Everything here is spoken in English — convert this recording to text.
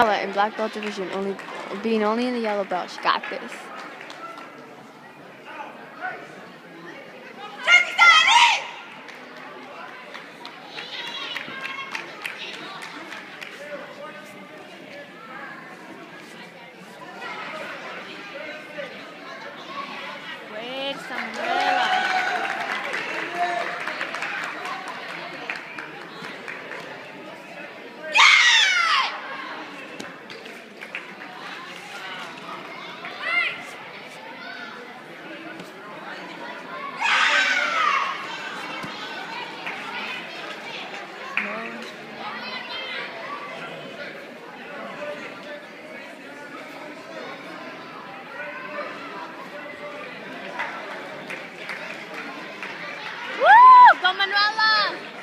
in black belt division, only being only in the yellow belt. She got this. Wait, somewhere. Manuela!